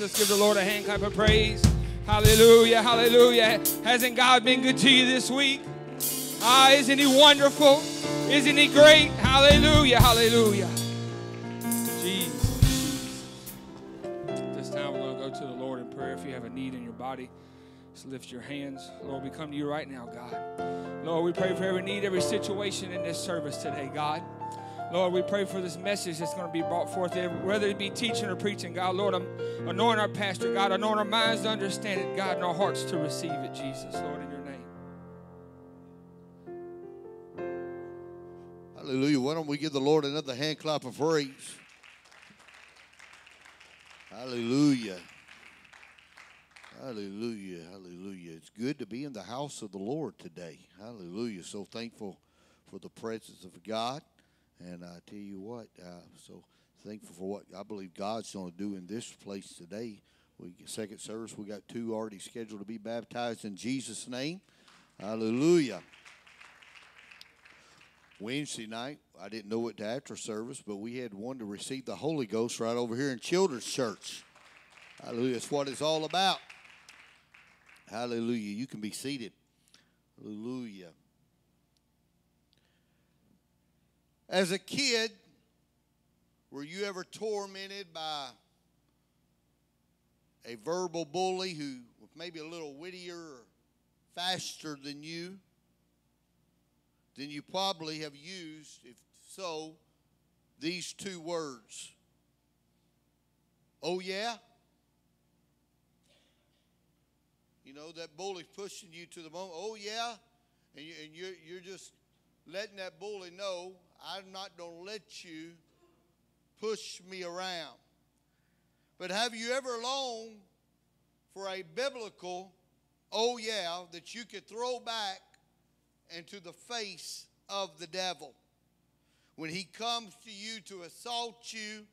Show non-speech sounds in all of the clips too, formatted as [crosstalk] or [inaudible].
Let's give the Lord a hand clap of praise. Hallelujah, hallelujah. Hasn't God been good to you this week? Ah, isn't He wonderful? Isn't He great? Hallelujah, hallelujah. Jesus. This time we're going to go to the Lord in prayer. If you have a need in your body, just lift your hands. Lord, we come to you right now, God. Lord, we pray for every need, every situation in this service today, God. Lord, we pray for this message that's going to be brought forth, whether it be teaching or preaching, God. Lord, I'm anointing our pastor, God. Anoint our minds to understand it, God, and our hearts to receive it, Jesus. Lord, in your name. Hallelujah. Why don't we give the Lord another hand clap of praise? Hallelujah. Hallelujah. Hallelujah. It's good to be in the house of the Lord today. Hallelujah. So thankful for the presence of God. And I tell you what, uh, so thankful for what I believe God's going to do in this place today. We second service, we got two already scheduled to be baptized in Jesus' name. Hallelujah. Wednesday night, I didn't know it to after service, but we had one to receive the Holy Ghost right over here in Children's Church. Hallelujah. That's what it's all about. Hallelujah. You can be seated. Hallelujah. As a kid, were you ever tormented by a verbal bully who was maybe a little wittier or faster than you? Then you probably have used, if so, these two words. Oh, yeah? You know, that bully's pushing you to the moment. Oh, yeah? And, you, and you're, you're just letting that bully know I'm not going to let you push me around. But have you ever longed for a biblical, oh yeah, that you could throw back into the face of the devil when he comes to you to assault you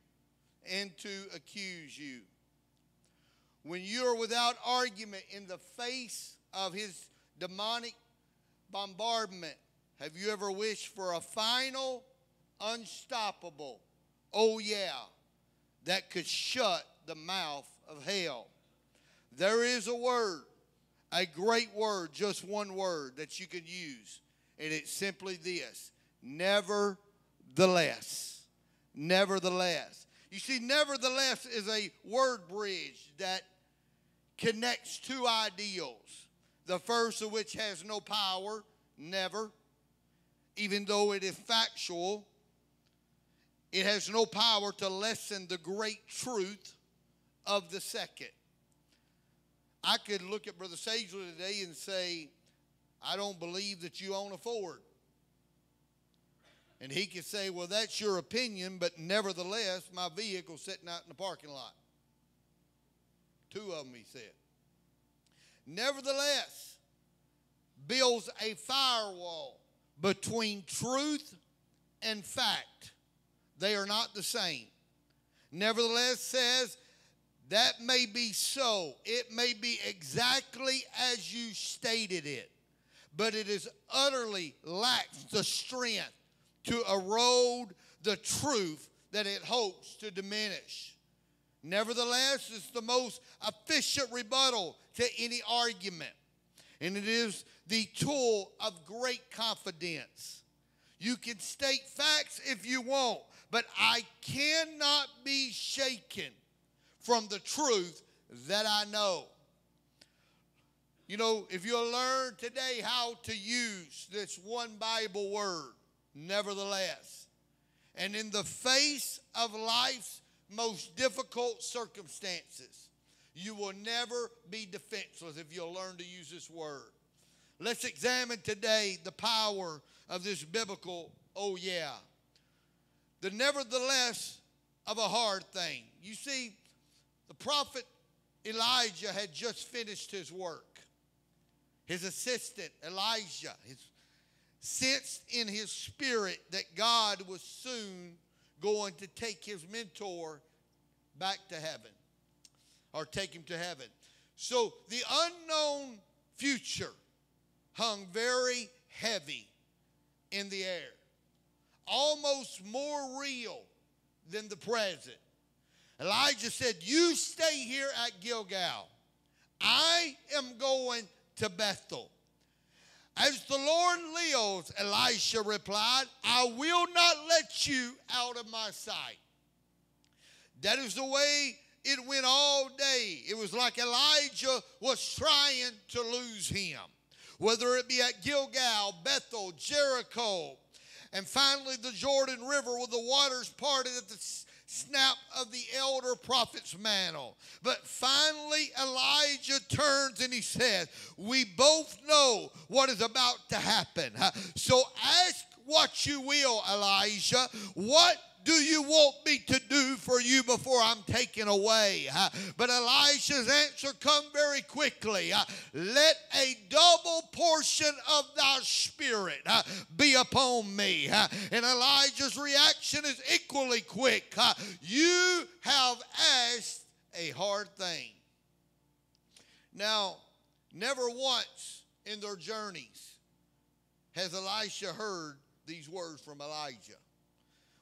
and to accuse you? When you're without argument in the face of his demonic bombardment, have you ever wished for a final, unstoppable, oh yeah, that could shut the mouth of hell? There is a word, a great word, just one word that you can use, and it's simply this nevertheless. Nevertheless. You see, nevertheless is a word bridge that connects two ideals. The first of which has no power, never even though it is factual, it has no power to lessen the great truth of the second. I could look at Brother Sagely today and say, I don't believe that you own a Ford. And he could say, Well, that's your opinion, but nevertheless, my vehicle's sitting out in the parking lot. Two of them, he said. Nevertheless, builds a firewall between truth and fact. They are not the same. Nevertheless, says that may be so. It may be exactly as you stated it, but it is utterly lacks the strength to erode the truth that it hopes to diminish. Nevertheless, it's the most efficient rebuttal to any argument. And it is the tool of great confidence. You can state facts if you want, but I cannot be shaken from the truth that I know. You know, if you'll learn today how to use this one Bible word, nevertheless, and in the face of life's most difficult circumstances, you will never be defenseless if you'll learn to use this word. Let's examine today the power of this biblical, oh yeah. The nevertheless of a hard thing. You see, the prophet Elijah had just finished his work. His assistant, Elisha, his, sensed in his spirit that God was soon going to take his mentor back to heaven or take him to heaven. So the unknown future hung very heavy in the air, almost more real than the present. Elijah said, You stay here at Gilgal. I am going to Bethel. As the Lord lives, Elisha replied, I will not let you out of my sight. That is the way it went all day. It was like Elijah was trying to lose him, whether it be at Gilgal, Bethel, Jericho, and finally the Jordan River where the waters parted at the snap of the elder prophet's mantle. But finally, Elijah turns and he says, We both know what is about to happen. So ask what you will, Elisha. What do you want me to do for you before I'm taken away? Uh, but Elisha's answer come very quickly. Uh, let a double portion of thy spirit uh, be upon me. And Elijah's reaction is equally quick. You have asked a hard thing. Now, never once in their journeys has Elisha heard these words from Elijah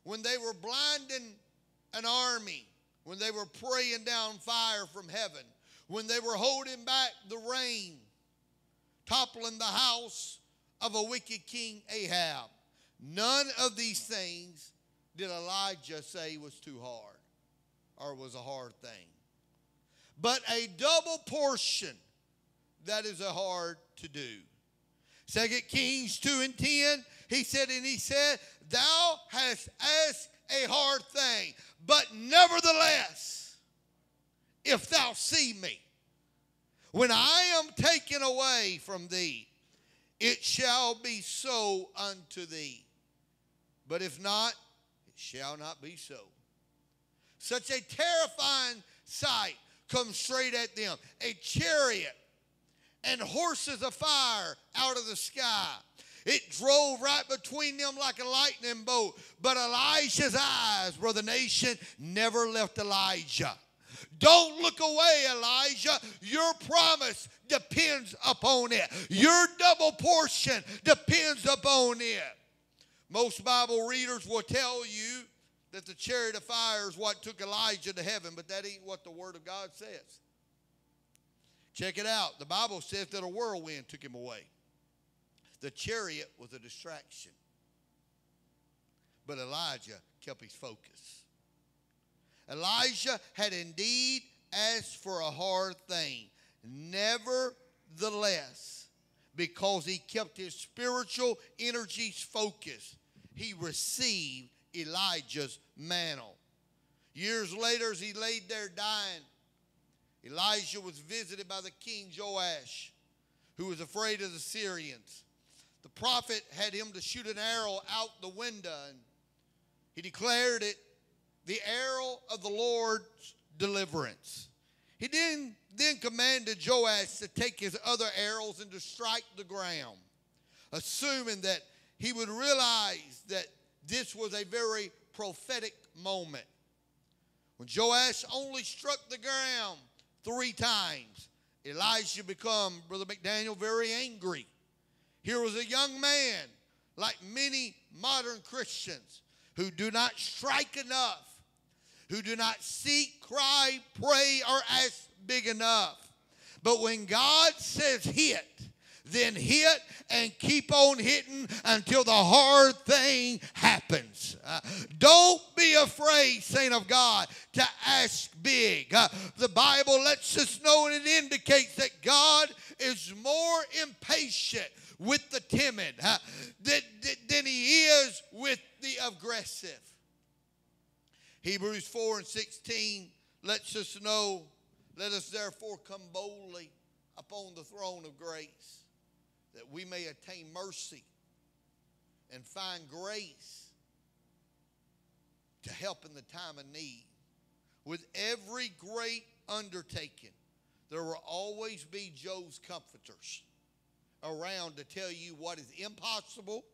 when they were blinding an army, when they were praying down fire from heaven, when they were holding back the rain, toppling the house of a wicked king Ahab. None of these things did Elijah say was too hard or was a hard thing. But a double portion, that is a hard to do. Second Kings 2 and 10, he said, and he said, Thou hast asked a hard thing, but nevertheless, if thou see me, when I am taken away from thee, it shall be so unto thee. But if not, it shall not be so. Such a terrifying sight comes straight at them a chariot and horses of fire out of the sky. It drove right between them like a lightning bolt. But Elisha's eyes, brother nation, never left Elijah. Don't look away, Elisha. Your promise depends upon it. Your double portion depends upon it. Most Bible readers will tell you that the chariot of fire is what took Elijah to heaven, but that ain't what the Word of God says. Check it out. The Bible says that a whirlwind took him away. The chariot was a distraction. But Elisha kept his focus. Elisha had indeed asked for a hard thing. Nevertheless, because he kept his spiritual energies focused, he received Elijah's mantle. Years later, as he laid there dying, Elisha was visited by the king Joash, who was afraid of the Syrians. The prophet had him to shoot an arrow out the window, and he declared it the arrow of the Lord's deliverance. He then, then commanded Joash to take his other arrows and to strike the ground, assuming that he would realize that this was a very prophetic moment. When Joash only struck the ground, three times. Elisha become, Brother McDaniel, very angry. Here was a young man, like many modern Christians, who do not strike enough, who do not seek, cry, pray, or ask big enough. But when God says hit, then hit and keep on hitting until the hard thing happens. Uh, don't be afraid, saint of God, to ask big. Uh, the Bible lets us know and it indicates that God is more impatient with the timid than, than he is with the aggressive. Hebrews 4 and 16 lets us know, let us therefore come boldly upon the throne of grace that we may attain mercy and find grace to help in the time of need. With every great undertaking, there will always be Job's comforters around to tell you what is impossible,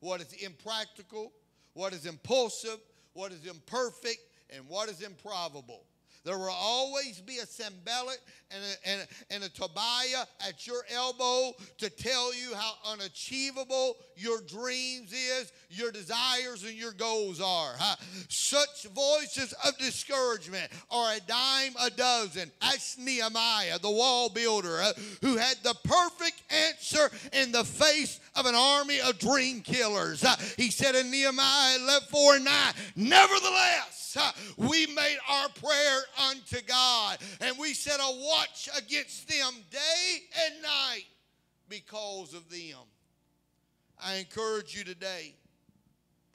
what is impractical, what is impulsive, what is imperfect, and what is improbable. There will always be a Sanballat and a, and, a, and a Tobiah at your elbow to tell you how unachievable your dreams is, your desires, and your goals are. Huh? Such voices of discouragement are a dime a dozen. That's Nehemiah, the wall builder, uh, who had the perfect answer in the face of an army of dream killers. Uh, he said in Nehemiah 11, 4 and 9, Nevertheless, we made our prayer unto God and we set a watch against them day and night because of them. I encourage you today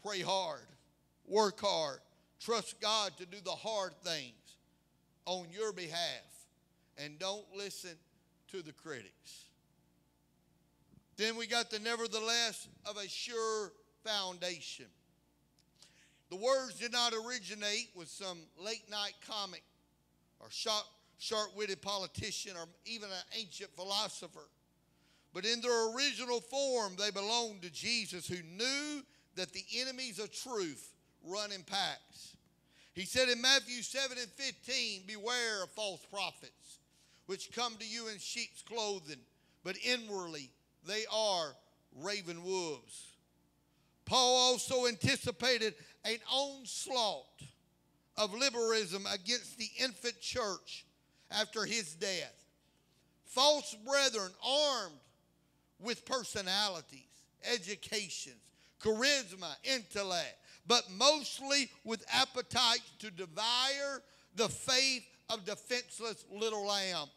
pray hard, work hard, trust God to do the hard things on your behalf, and don't listen to the critics. Then we got the nevertheless of a sure foundation. The words did not originate with some late night comic or sharp, witted politician or even an ancient philosopher. But in their original form, they belonged to Jesus, who knew that the enemies of truth run in packs. He said in Matthew 7 and 15, Beware of false prophets, which come to you in sheep's clothing, but inwardly they are raven wolves. Paul also anticipated an onslaught of liberalism against the infant church after his death. False brethren armed with personalities, educations, charisma, intellect, but mostly with appetite to devour the faith of defenseless little lambs.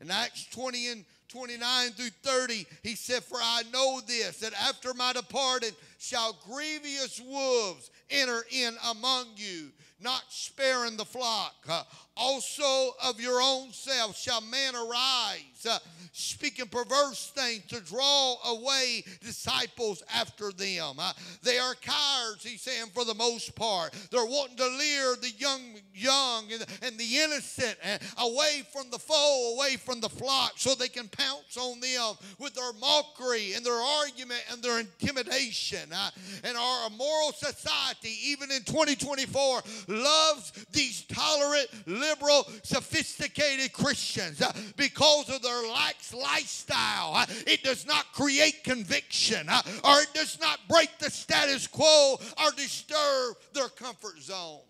In Acts 20 and 29 through 30, he said, For I know this, that after my departing shall grievous wolves enter in among you, not sparing the flock. Uh, also of your own self shall man arise, uh, speaking perverse things to draw away disciples after them. Uh, they are cowards, he's saying, for the most part. They're wanting to lure the young, young and, and the innocent uh, away from the foe, away from the flock, so they can pounce on them with their mockery and their argument and their intimidation. Uh, and our moral society, even in 2024, loves these tolerant, liberal, sophisticated Christians uh, because of their lifestyle. Uh, it does not create conviction uh, or it does not break the status quo or disturb their comfort zone.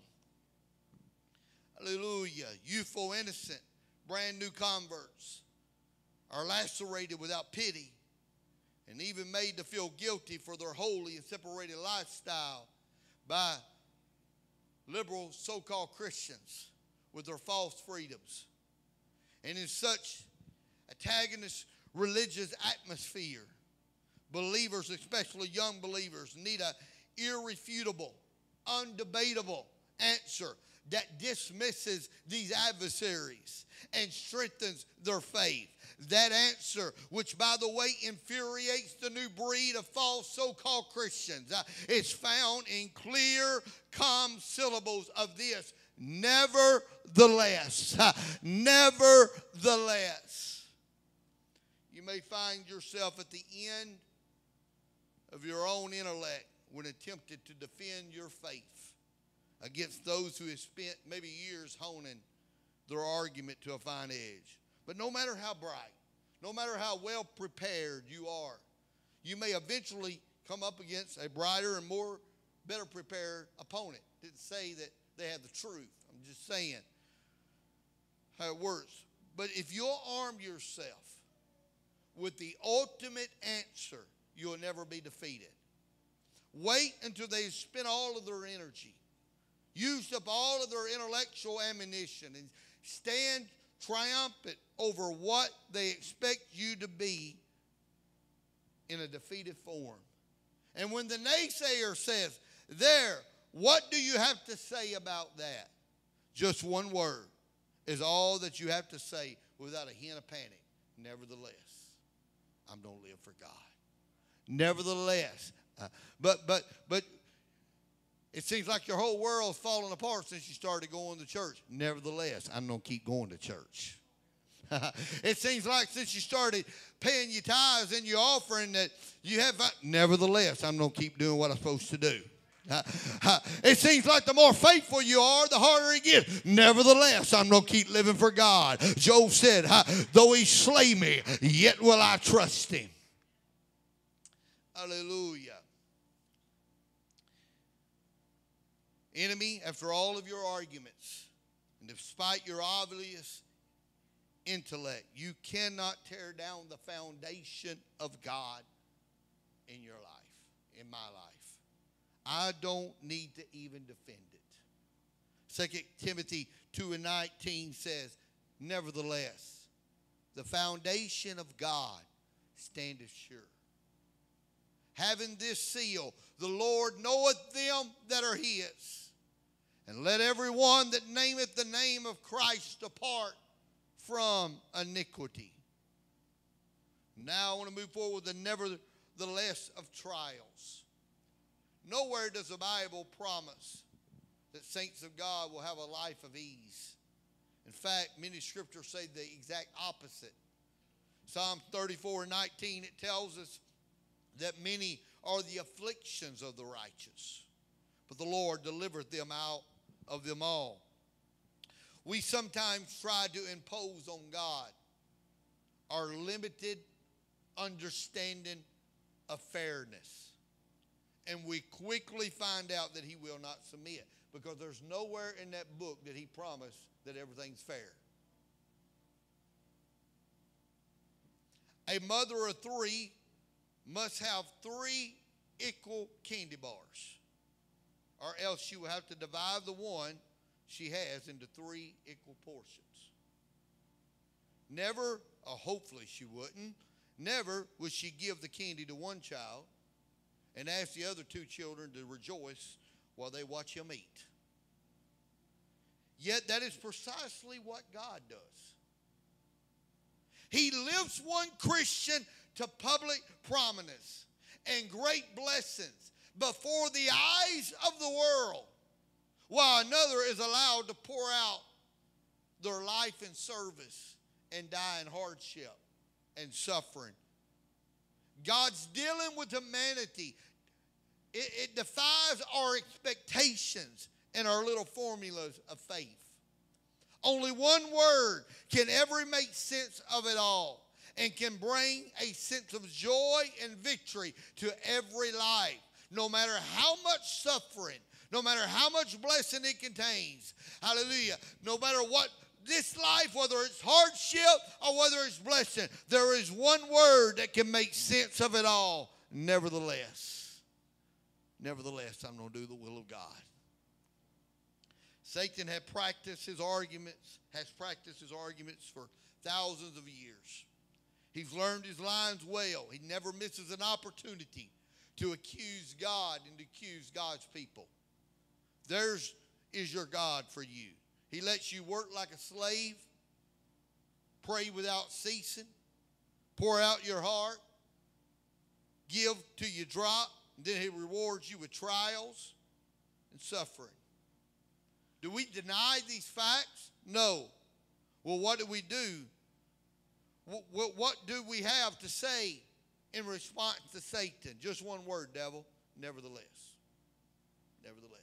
Hallelujah. Youthful, innocent, brand new converts are lacerated without pity and even made to feel guilty for their holy and separated lifestyle by liberal so called Christians with their false freedoms. And in such antagonist religious atmosphere, believers, especially young believers, need an irrefutable, undebatable answer that dismisses these adversaries and strengthens their faith. That answer, which by the way infuriates the new breed of false so called Christians, uh, is found in clear, calm syllables of this nevertheless. [laughs] Nevertheless. May find yourself at the end of your own intellect when attempted to defend your faith against those who have spent maybe years honing their argument to a fine edge. But no matter how bright, no matter how well prepared you are, you may eventually come up against a brighter and more better prepared opponent. Didn't say that they have the truth. I'm just saying how it works. But if you'll arm yourself with the ultimate answer, you'll never be defeated. Wait until they've spent all of their energy, used up all of their intellectual ammunition, and stand triumphant over what they expect you to be in a defeated form. And when the naysayer says, There, what do you have to say about that? Just one word is all that you have to say without a hint of panic. Nevertheless, I'm going to live for God. Nevertheless, uh, but but but it seems like your whole world's falling apart since you started going to church. Nevertheless, I'm going to keep going to church. [laughs] it seems like since you started paying your tithes and your offering that you have, nevertheless, I'm going to keep doing what I'm supposed to do. It seems like the more faithful you are, the harder it gets. Nevertheless, I'm going to keep living for God. Job said, Though he slay me, yet will I trust him. Hallelujah. Enemy, after all of your arguments, and despite your obvious intellect, you cannot tear down the foundation of God in your life, in my life. I don't need to even defend it. Second Timothy 2 and 19 says, Nevertheless, the foundation of God standeth sure. Having this seal, the Lord knoweth them that are his. And let every one that nameth the name of Christ depart from iniquity. Now I want to move forward with the nevertheless of trials. Nowhere does the Bible promise that saints of God will have a life of ease. In fact, many scriptures say the exact opposite. Psalm 34 and 19, it tells us that many are the afflictions of the righteous, but the Lord delivereth them out of them all. We sometimes try to impose on God our limited understanding of fairness. And we quickly find out that He will not submit because there's nowhere in that book that He promised that everything's fair. A mother of three must have three equal candy bars, or else she will have to divide the one she has into three equal portions. Never, or hopefully she wouldn't, never would she give the candy to one child and ask the other two children to rejoice while they watch him eat. Yet that is precisely what God does. He lifts one Christian to public prominence and great blessings before the eyes of the world while another is allowed to pour out their life in service and die in hardship and suffering. God's dealing with humanity. It, it, defies our expectations and our little formulas of faith. Only one word can ever make sense of it all and can bring a sense of joy and victory to every life, no matter how much suffering no matter how much blessing it contains. Hallelujah. No matter what this life, whether it's hardship or whether it's blessing, there is one word that can make sense of it all. Nevertheless, nevertheless, I'm going to do the will of God. Satan had practiced his arguments, has practiced his arguments for thousands of years. He's learned his lines well. He never misses an opportunity to accuse God and to accuse God's people. There's is your God for you. He lets you work like a slave, pray without ceasing, pour out your heart, give till you drop, and then He rewards you with trials and suffering. Do we deny these facts? No. Well, what do we do? What do we have to say in response to Satan? Just one word, devil. Nevertheless. Nevertheless.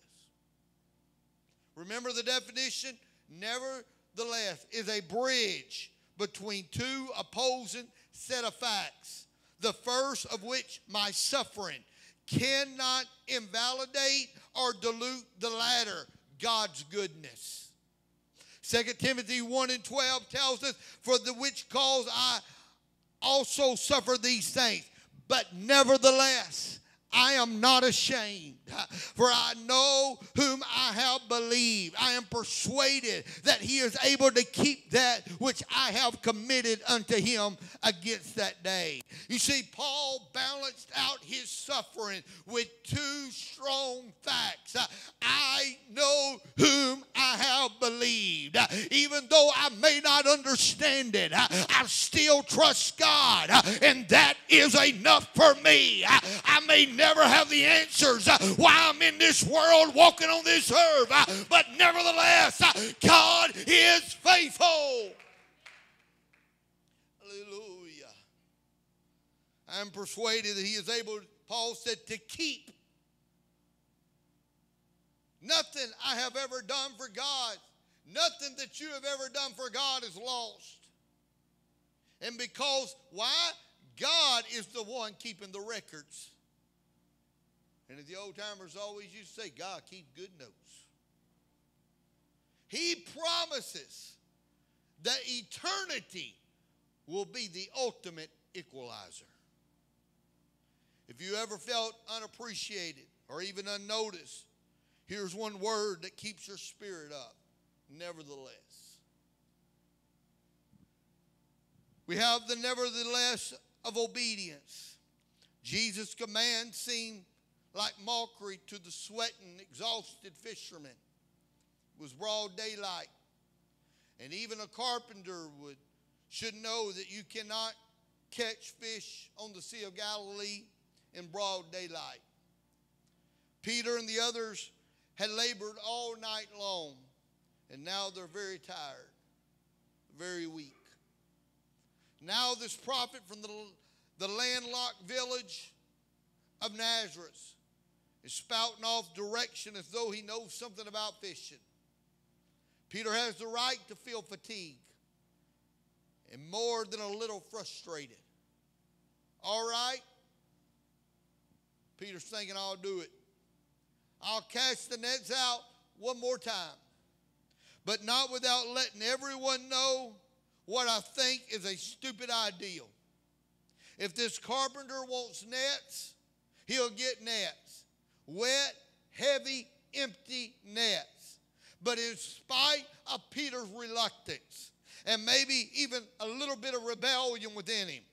Remember the definition? Nevertheless, is a bridge between two opposing set of facts. The first of which, my suffering, cannot invalidate or dilute the latter, God's goodness. 2 Timothy 1 and 12 tells us, For the which cause I also suffer these things. But nevertheless, I am not ashamed, uh, for I know whom I have believed. I am persuaded that he is able to keep that which I have committed unto him against that day. You see, Paul balanced out his suffering with two strong facts. Uh, I know whom I have believed. Uh, even though I may not understand it, I still trust God, and that is enough for me. I may never have the answers uh, why I'm in this world walking on this earth, uh, but nevertheless, uh, God is faithful. Hallelujah. I'm persuaded that He is able, Paul said, to keep Nothing I have ever done for God, nothing that you have ever done for God is lost. And because, why? God is the one keeping the records. And as the old timers always used to say, God keeps good notes. He promises that eternity will be the ultimate equalizer. If you ever felt unappreciated or even unnoticed, here's one word that keeps your spirit up. Nevertheless. We have the nevertheless of obedience. Jesus' command seemed like mockery to the sweating, exhausted fishermen. It was broad daylight. And even a carpenter would should know that you cannot catch fish on the Sea of Galilee in broad daylight. Peter and the others had labored all night long, and now they're very tired, very weak. Now, this prophet from the, the landlocked village of Nazareth is spouting off direction as though he knows something about fishing. Peter has the right to feel fatigue and more than a little frustrated. All right? Peter's thinking, I'll do it. I'll cast the nets out one more time, but not without letting everyone know what I think is a stupid idea. If this carpenter wants nets, he'll get nets. Wet, heavy, empty nets. But in spite of Peter's reluctance, and maybe even a little bit of rebellion within him,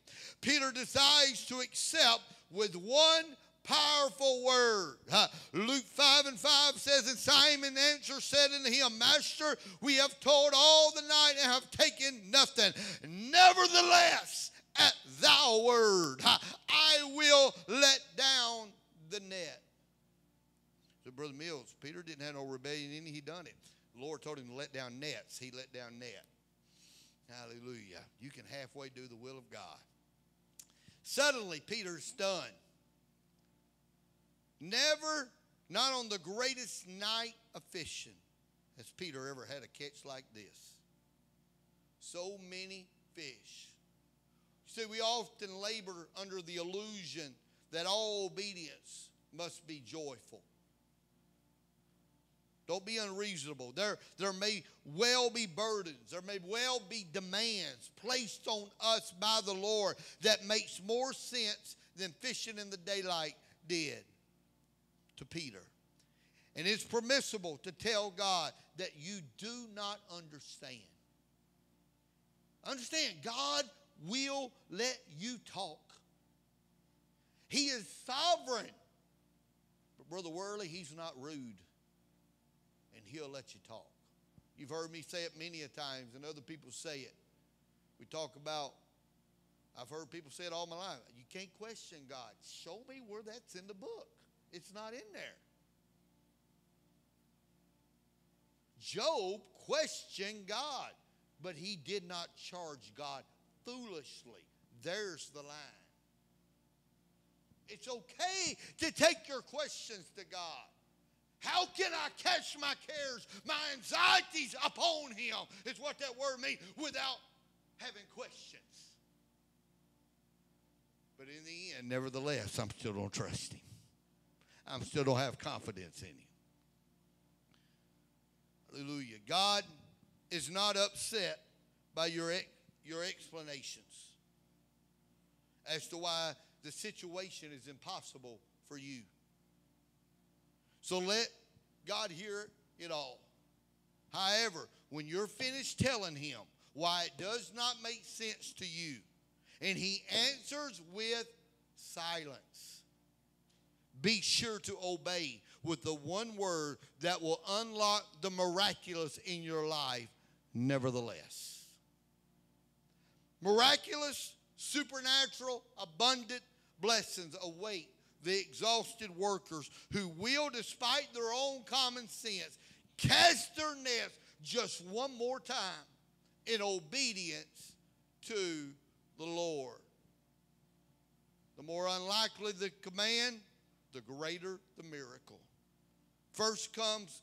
Peter decides to accept with one powerful word. Uh, Luke 5 and 5 says, And Simon answered, said unto him, Master, we have toiled all the night and have taken nothing. Nevertheless, at thy word, I will let down the net. So, Brother Mills, Peter didn't have no rebellion in him, he done it. The Lord told him to let down nets. He let down net. Hallelujah. You can halfway do the will of God. Suddenly, Peter's stunned. Never, not on the greatest night of fishing, has Peter ever had a catch like this. So many fish. See, we often labor under the illusion that all obedience must be joyful. Don't be unreasonable. There, there may well be burdens. There may well be demands placed on us by the Lord that makes more sense than fishing in the daylight did to Peter. And it's permissible to tell God that you do not understand. Understand, God will let you talk. He is sovereign. But Brother Worley, he's not rude he'll let you talk. You've heard me say it many a times, and other people say it. We talk about, I've heard people say it all my life. You can't question God. Show me where that's in the book. It's not in there. Job questioned God, but he did not charge God foolishly. There's the line. It's okay to take your questions to God. How can I cast my cares, my anxieties upon him? Is what that word means without having questions. But in the end, nevertheless, I'm still don't trust him. I'm still don't have confidence in him. Hallelujah. God is not upset by your, your explanations as to why the situation is impossible for you. So let God hear it all. However, when you're finished telling him why it does not make sense to you, and he answers with silence, be sure to obey with the one word that will unlock the miraculous in your life, nevertheless. Miraculous, supernatural, abundant blessings await the exhausted workers who will, despite their own common sense, cast their nets just one more time in obedience to the Lord. The more unlikely the command, the greater the miracle. First comes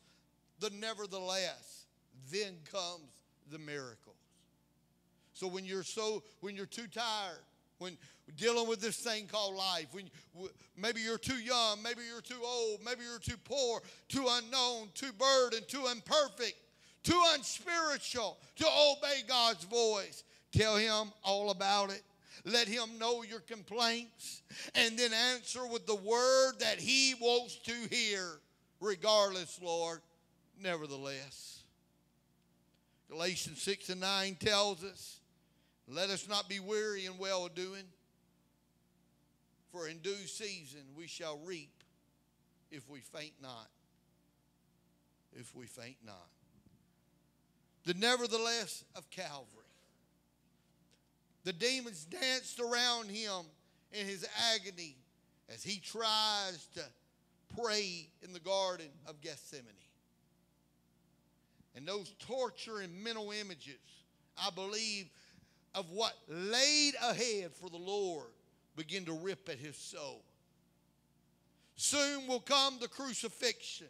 the nevertheless, then comes the miracles. So when you're so when you're too tired, when dealing with this thing called life, when maybe you're too young, maybe you're too old, maybe you're too poor, too unknown, too burdened, too imperfect, too unspiritual to obey God's voice, tell him all about it. Let him know your complaints and then answer with the word that he wants to hear, regardless, Lord, nevertheless. Galatians 6 and 9 tells us, Let us not be weary in well doing, for in due season we shall reap if we faint not. If we faint not. The nevertheless of Calvary. The demons danced around him in his agony as he tries to pray in the Garden of Gethsemane. And those torturing mental images, I believe, of what laid ahead for the Lord begin to rip at his soul. Soon will come the crucifixion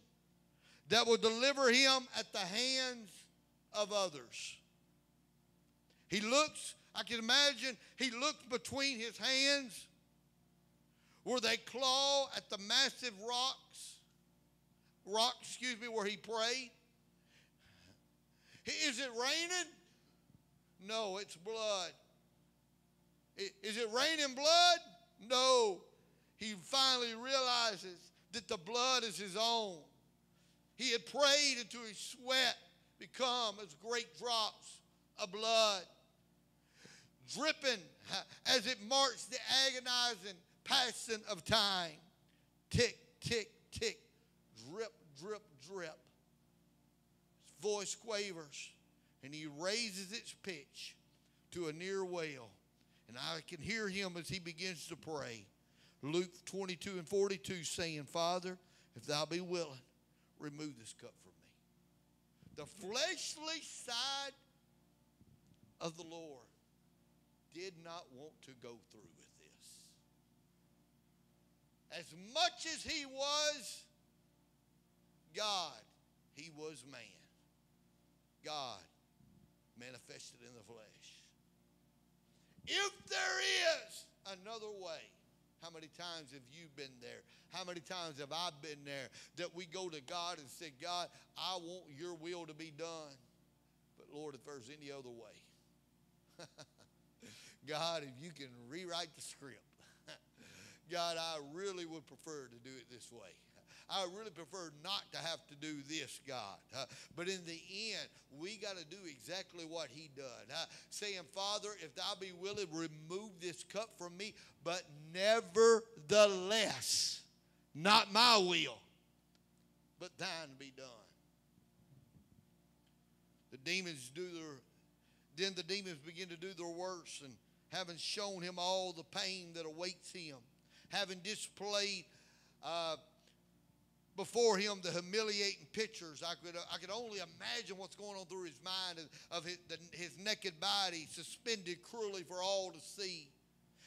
that will deliver him at the hands of others. He looks I can imagine he looked between his hands where they claw at the massive rocks, rock, excuse me, where he prayed. Is it raining? No, it's blood. Is it raining blood? No. He finally realizes that the blood is his own. He had prayed until his sweat become as great drops of blood dripping [laughs] as it marks the agonizing passing of time. Tick, tick, tick, drip, drip, drip. His voice quavers and he raises its pitch to a near well. And I can hear him as he begins to pray. Luke 22 and 42 saying, Father, if thou be willing, remove this cup from me. The fleshly side of the Lord did not want to go through with this. As much as he was God, he was man. God manifested in the flesh. If there is another way, how many times have you been there? How many times have I been there that we go to God and say, God, I want your will to be done. But Lord, if there's any other way, [laughs] God, if you can rewrite the script, [laughs] God, I really would prefer to do it this way. I really prefer not to have to do this, God. Uh, but in the end, we got to do exactly what He done. Uh, saying, Father, if thou be willing, remove this cup from me, but nevertheless, not my will, but thine be done. The demons do their, then the demons begin to do their worst and having shown him all the pain that awaits him, having displayed uh, before him the humiliating pictures. I could, I could only imagine what's going on through his mind of his, the, his naked body suspended cruelly for all to see.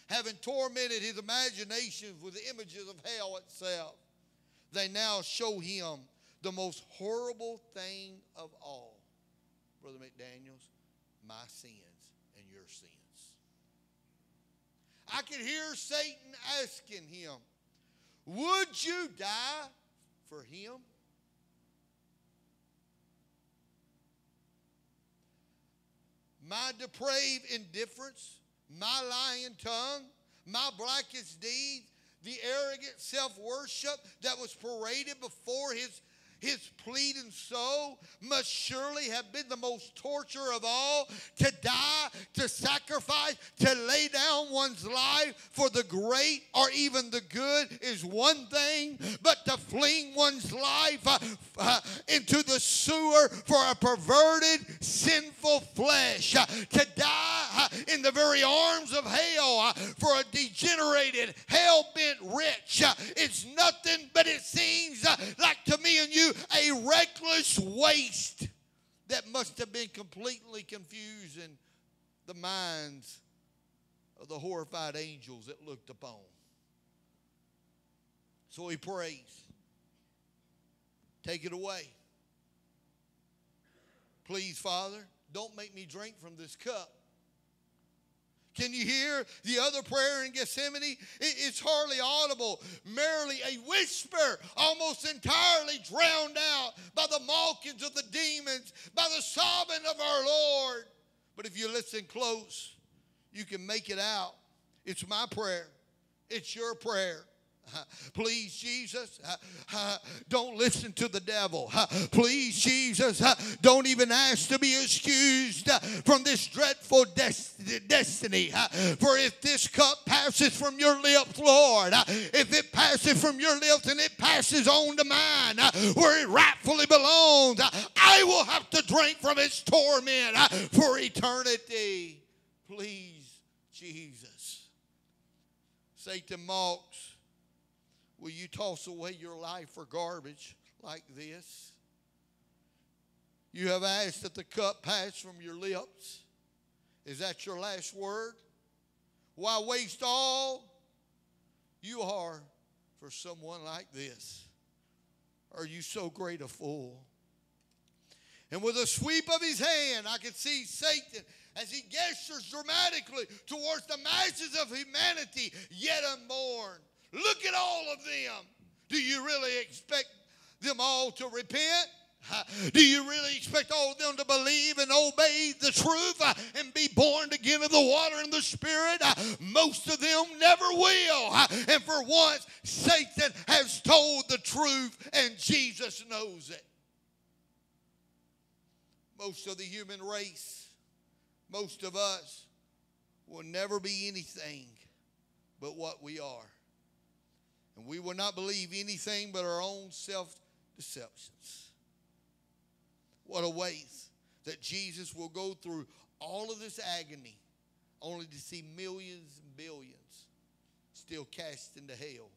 Having tormented his imaginations with the images of hell itself, they now show him the most horrible thing of all, Brother McDaniels, my sins and your sins. I could hear Satan asking him, Would you die for him? My depraved indifference, my lying tongue, my blackest deeds, the arrogant self worship that was paraded before his his pleading soul must surely have been the most torture of all to die, to sacrifice, to lay down one's life for the great or even the good is one thing, but to fling one's life uh, uh, into the sewer for a perverted, sinful flesh, uh, to the very arms of hell uh, for a degenerated, hell bent rich. Uh, it's nothing but it seems like to me and you a reckless waste that must have been completely confusing the minds of the horrified angels that looked upon. So he prays. Take it away. Please, Father, don't make me drink from this cup. Can you hear the other prayer in Gethsemane? It's hardly audible, merely a whisper, almost entirely drowned out by the mockings of the demons, by the sobbing of our Lord. But if you listen close, you can make it out. It's my prayer, it's your prayer. [laughs] Please, Jesus, [laughs] don't listen to the devil. [laughs] Please, Jesus, don't even ask to be excused from this dreadful destiny. For if this cup passes from your lips, Lord, if it passes from your lips and it passes on to mine where it rightfully belongs, I will have to drink from its torment for eternity. Please, Jesus. Satan mocks Will you toss away your life for garbage like this? You have asked that the cup pass from your lips. Is that your last word? Why waste all you are for someone like this? Are you so great a fool? And with a sweep of his hand, I could see Satan as he gestures dramatically towards the masses of humanity yet unborn. Look at all of them. Do you really expect them all to repent? [laughs] Do you really expect all of them to believe and obey the truth uh, and be born again of the water and the Spirit? Uh, most of them never will. Uh, and for once, Satan has told the truth and Jesus knows it. Most of the human race, most of us, will never be anything but what we are. And we will not believe anything but our own self deceptions. What a waste that Jesus will go through all of this agony only to see millions and billions still cast into hell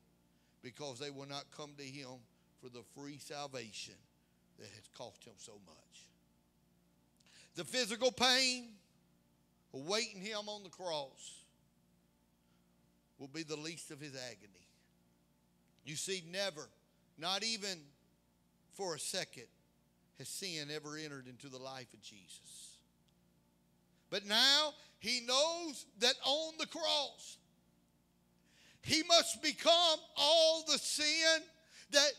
because they will not come to him for the free salvation that has cost him so much. The physical pain awaiting him on the cross will be the least of his agony. You see, never, not even for a second, has sin ever entered into the life of Jesus. But now he knows that on the cross, he must become all the sin that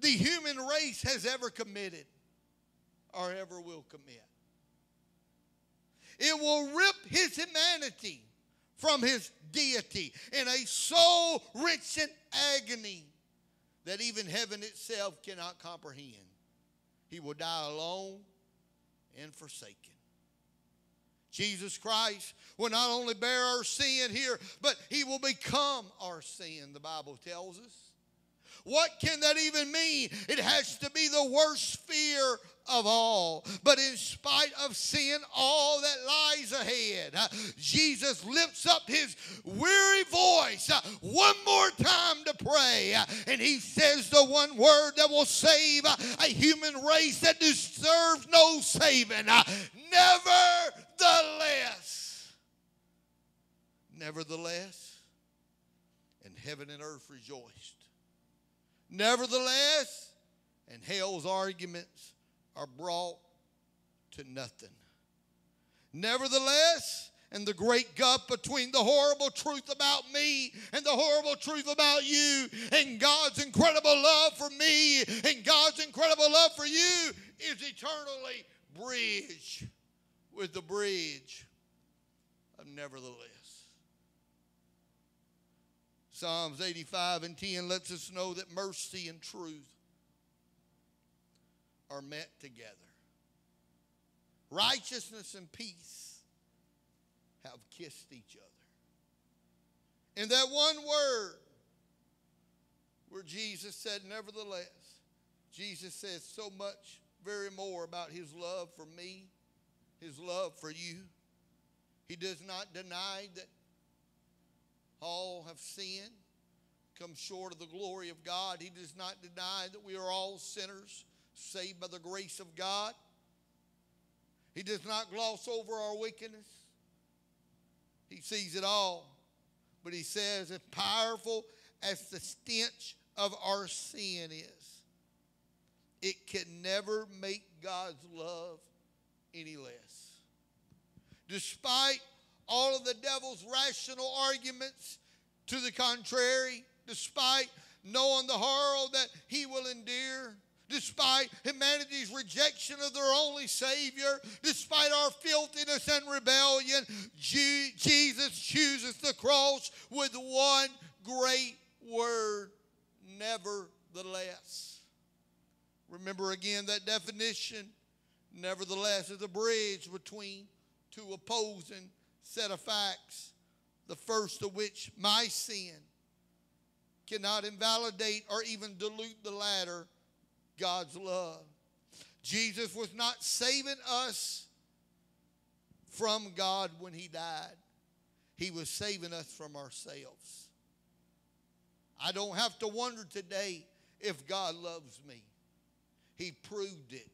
the human race has ever committed or ever will commit. It will rip his humanity from his deity in a soul wrenching agony that even heaven itself cannot comprehend. He will die alone and forsaken. Jesus Christ will not only bear our sin here, but he will become our sin, the Bible tells us. What can that even mean? It has to be the worst fear of all. But in spite of seeing all that lies ahead, uh, Jesus lifts up his weary voice uh, one more time to pray. Uh, and he says the one word that will save a human race that deserves no saving. Nevertheless, nevertheless, and heaven and earth rejoiced. Nevertheless, and hell's arguments are brought to nothing. Nevertheless, and the great gap between the horrible truth about me and the horrible truth about you, and God's incredible love for me and God's incredible love for you is eternally bridge with the bridge of nevertheless. Psalms 85 and 10 lets us know that mercy and truth are met together. Righteousness and peace have kissed each other. In that one word, where Jesus said, Nevertheless, Jesus says so much, very more about his love for me, his love for you. He does not deny that all have sinned, come short of the glory of God. He does not deny that we are all sinners saved by the grace of God. He does not gloss over our wickedness. He sees it all. But he says, as powerful as the stench of our sin is, it can never make God's love any less. Despite all of the devil's rational arguments to the contrary, despite knowing the horror that he will endure, despite humanity's rejection of their only Savior, despite our filthiness and rebellion, Jesus chooses the cross with one great word nevertheless. Remember again that definition. Nevertheless is a bridge between two opposing set of facts, the first of which my sin cannot invalidate or even dilute the latter God's love. Jesus was not saving us from God when he died. He was saving us from ourselves. I don't have to wonder today if God loves me. He proved it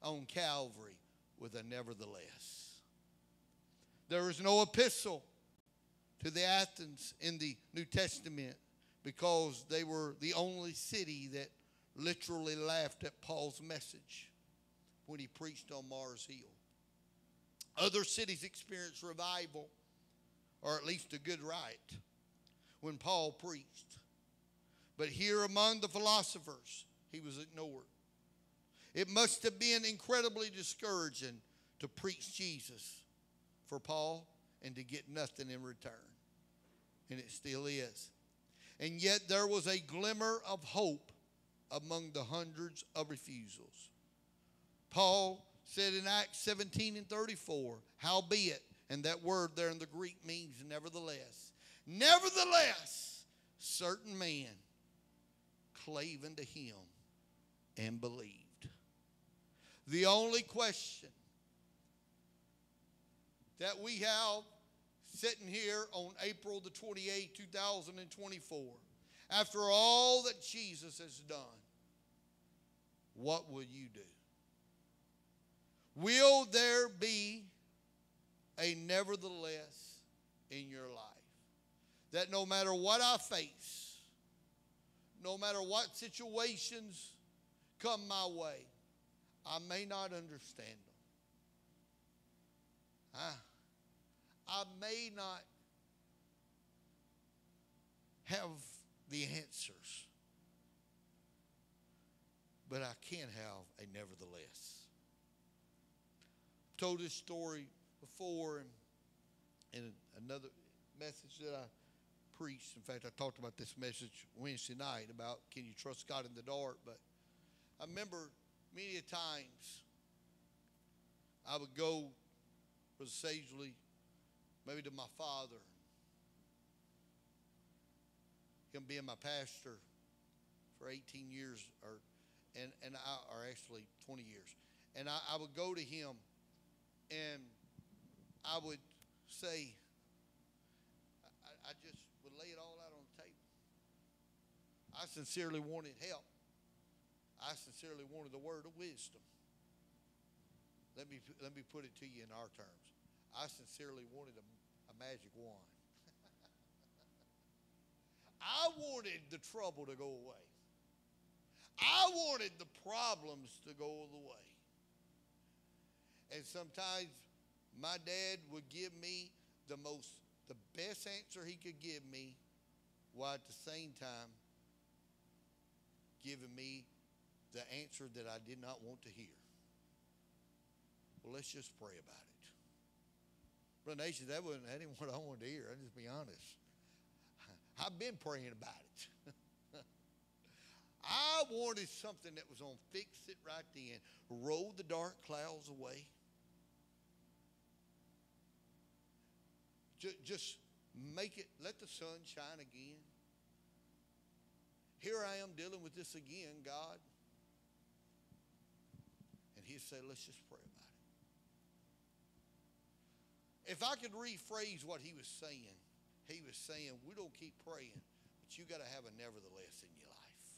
on Calvary with a nevertheless. There is no epistle to the Athens in the New Testament because they were the only city that literally laughed at Paul's message when he preached on Mars Hill. Other cities experienced revival, or at least a good right, when Paul preached. But here among the philosophers, he was ignored. It must have been incredibly discouraging to preach Jesus for Paul and to get nothing in return. And it still is. And yet there was a glimmer of hope among the hundreds of refusals. Paul said in Acts 17 and 34, howbeit, and that word there in the Greek means nevertheless. Nevertheless, certain men clave unto him and believed. The only question that we have sitting here on April the 28th, 2024, after all that Jesus has done, what will you do? Will there be a nevertheless in your life? That no matter what I face, no matter what situations come my way, I may not understand them. I, I may not have the answers, but I can have a nevertheless. I've told this story before in, in another message that I preached. In fact, I talked about this message Wednesday night about can you trust God in the dark, but I remember many times I would go for sagely, maybe to my father, him being my pastor for 18 years, or and and I, or actually 20 years, and I, I would go to him, and I would say, I, I just would lay it all out on the table. I sincerely wanted help. I sincerely wanted the word of wisdom. Let me, let me put it to you in our terms. I sincerely wanted a, a magic wand. [laughs] I wanted the trouble to go away. I wanted the problems to go away. And sometimes my dad would give me the most, the best answer he could give me, while at the same time giving me the answer that I did not want to hear. Well, let's just pray about it. Brother that wasn't that ain't [laughs] what I wanted to hear. I'll just be honest. [laughs] I've been praying about it. [laughs] I wanted something that was on fix it right then, roll the dark clouds away. Just, make it, let the sun shine again. Here I am dealing with this again, God And he'd say, let's just pray about it. If I could rephrase what he was saying, he was saying, we don't keep praying, but you got to have a nevertheless in your life.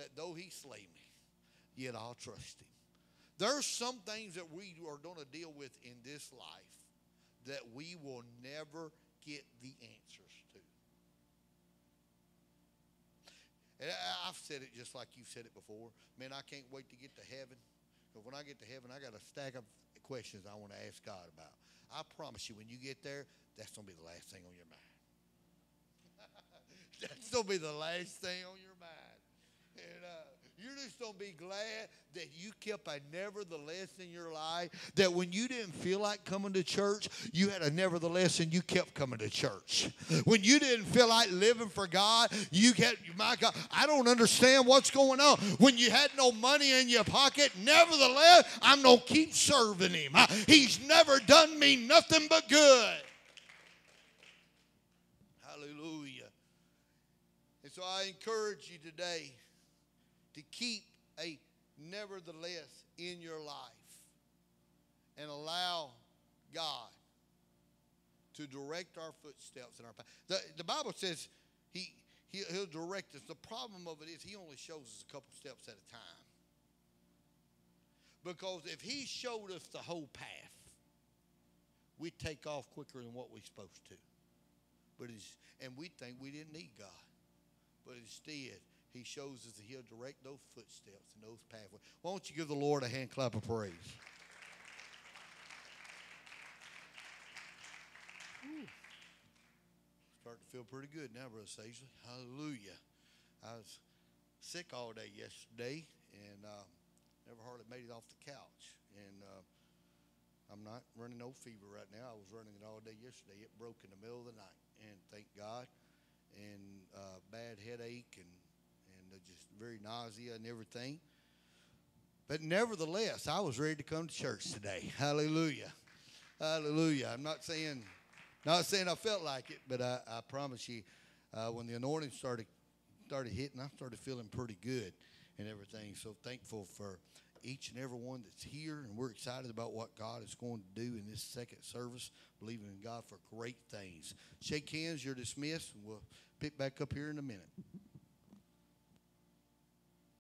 That though he slay me, yet I'll trust him. There's some things that we are going to deal with in this life that we will never get the answers to. And I've said it just like you've said it before. Man, I can't wait to get to heaven. Because when I get to heaven, I got a stack of questions I want to ask God about. I promise you, when you get there, that's going to be the last thing on your mind. [laughs] that's going to be the last thing on your mind. And, uh, you're just going to be glad that you kept a nevertheless in your life. That when you didn't feel like coming to church, you had a nevertheless and you kept coming to church. When you didn't feel like living for God, you kept, my God, I don't understand what's going on. When you had no money in your pocket, nevertheless, I'm going to keep serving Him. He's never done me nothing but good. Hallelujah. And so I encourage you today to keep a nevertheless in your life and allow God to direct our footsteps in our path. The, the Bible says he, he, He'll direct us. The problem of it is He only shows us a couple steps at a time. Because if He showed us the whole path, we'd take off quicker than what we're supposed to. But and we think we didn't need God. But instead, he shows us that He'll direct those footsteps and those pathways. Why don't you give the Lord a hand clap of praise? Starting to feel pretty good now, Brother Sagely. Hallelujah. I was sick all day yesterday and uh, never hardly made it off the couch. And uh, I'm not running no fever right now. I was running it all day yesterday. It broke in the middle of the night. And thank God. And uh, bad headache and just very nausea and everything. But nevertheless, I was ready to come to church today. [laughs] Hallelujah. Hallelujah. I'm not saying, not saying I felt like it, but I, I promise you, uh, when the anointing started started hitting, I started feeling pretty good and everything. So thankful for each and every one that's here, and we're excited about what God is going to do in this second service, believing in God for great things. Shake hands, you're dismissed, and we'll pick back up here in a minute.